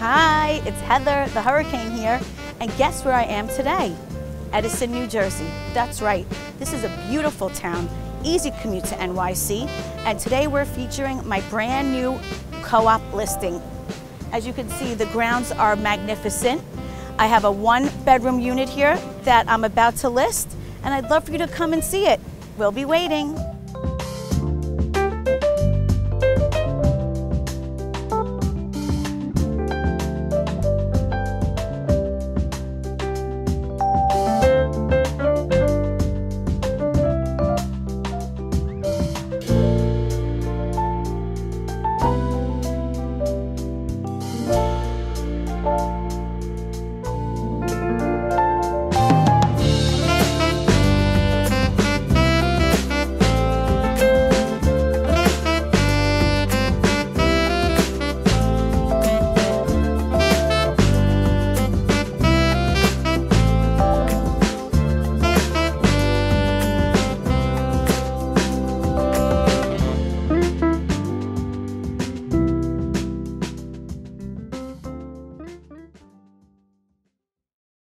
Hi, it's Heather, the hurricane here, and guess where I am today? Edison, New Jersey. That's right, this is a beautiful town, easy commute to NYC, and today we're featuring my brand new co-op listing. As you can see, the grounds are magnificent. I have a one bedroom unit here that I'm about to list, and I'd love for you to come and see it. We'll be waiting.